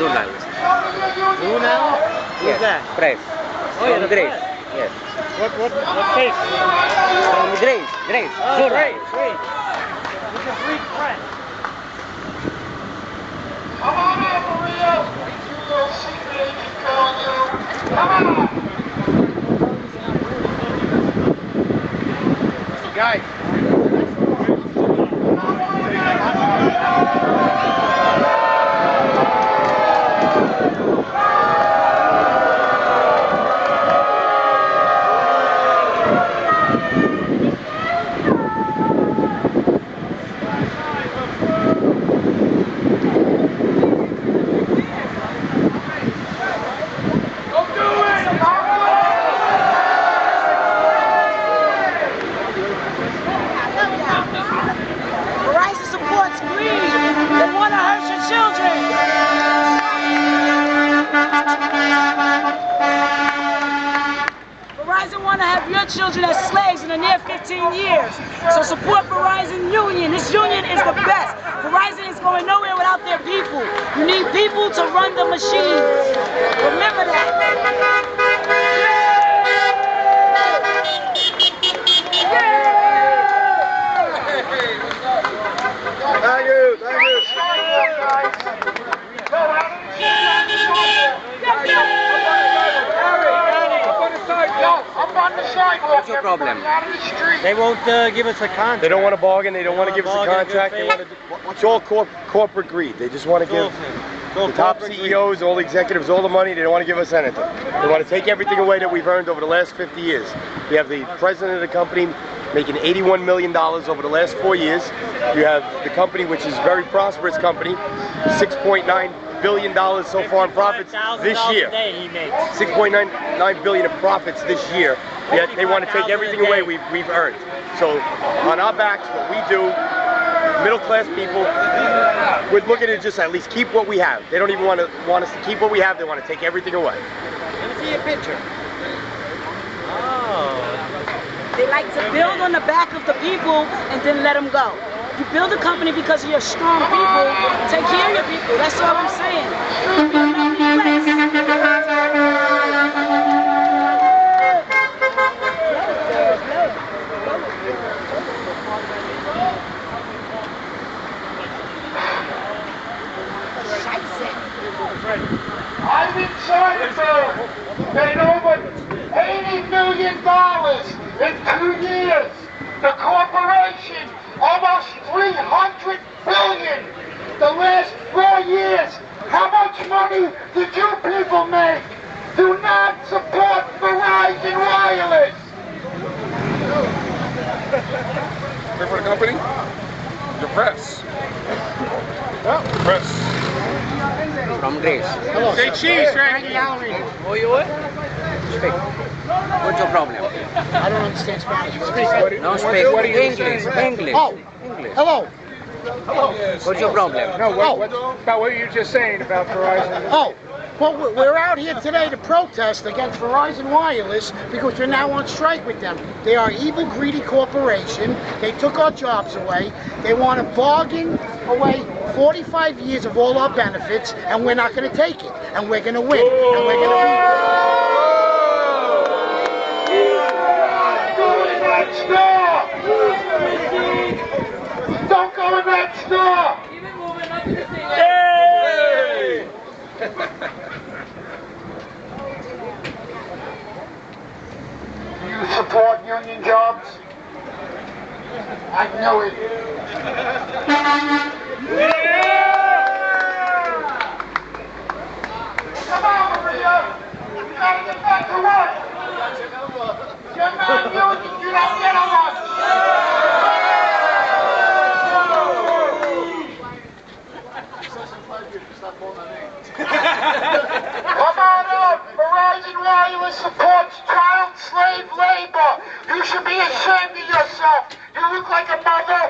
journalist. You now? Who's yes, that? press. Oh, you're From the Grace. press. Yes. What, what, what case? From Grace. Grace. Oh, journalist. great, great. You can read French. Come on out, Maria! You little secret agent girl, you! Come on! Guys, Verizon supports greed. They want to hurt your children. Verizon want to have your children as slaves in the near 15 years. So support Verizon Union. This union is the best. Verizon is going nowhere without their people. You need people to run the machines. Remember that. thank you, thank you. Up on the sidewalk, What's your problem? out of the street. They won't uh, give us a contract. They don't want to bargain. They don't want to give us a contract. They want to. It's all corp- corporate greed. They just want to give the top CEOs, all the executives, all the money. They don't want to give us anything. They want to take everything away that we've earned over the last 50 years. We have the president of the company making 81 million dollars over the last four years. You have the company, which is a very prosperous company, 6.9 billion dollars so far in profits this year. A day he makes. 6.99 billion of profits this year. Yet they want to take everything away we've, we've earned. So on our backs, what we do, middle class people, we're looking to just at least keep what we have. They don't even want to want us to keep what we have. They want to take everything away. Let me see your picture. Oh. They like to build on the back of the people and then let them go. You build a company because you're strong people. Take care of your people. That's all I'm saying. I've been Seinfeld paid over $80 million in two years. The corporation, almost $300 billion. The last four years, how much money did you people make? Do not support Verizon Wireless. Work for the company? The press. Press. From Grace. Say cheese, Frankie. Who you are? Oh, speak. What's your problem? I don't understand Spanish. Speak. What, no speak English. English. Oh, English. hello. Hello. What's your problem? No, what, oh. what, about what you were just saying about Verizon. Oh, well, we- we're out here today to protest against Verizon Wireless because we're now on strike with them. They are evil, greedy corporation. They took our jobs away. They want to bargain away 45 years of all our benefits, and we're not going to take it. And we're going to win. And we're going to Go in that store! Don't go in that! You support union jobs? I know it. Come on up. Verizon Wireless supports child slave labor. You should be ashamed of yourself. You look like a mother